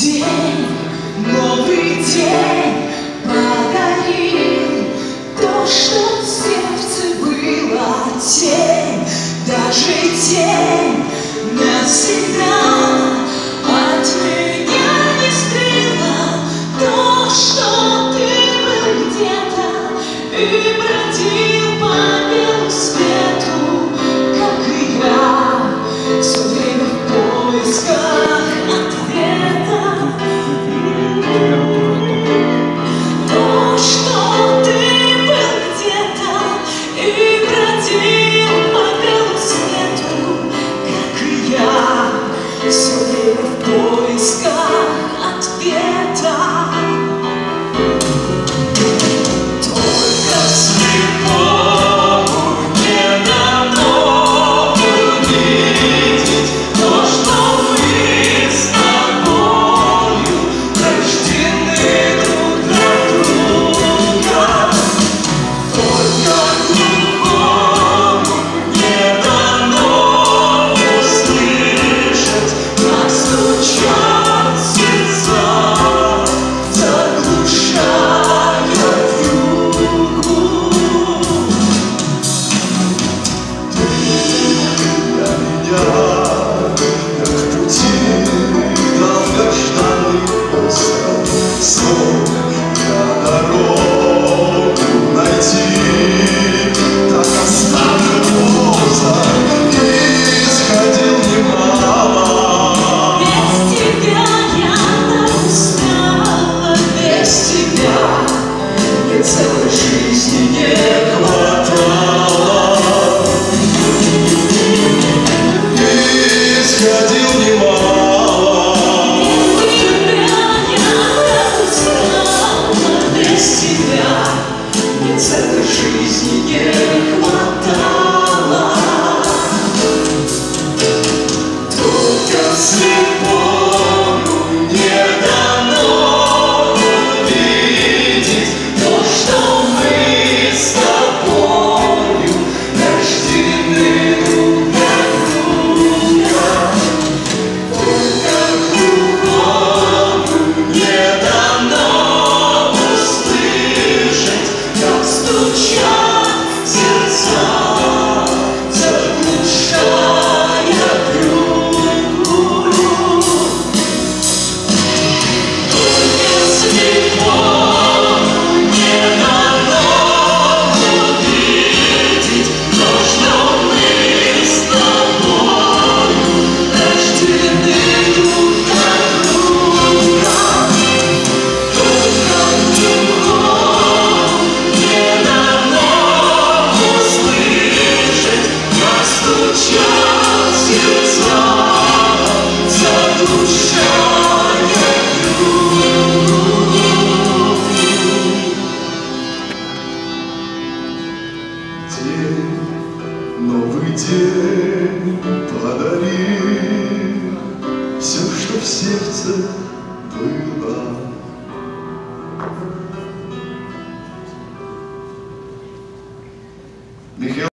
День, новый день подарил То, что в сердце было. Тень Даже тень навсегда От меня не скрыла То, что ты был где-то и бродил. день подари все, что в сердце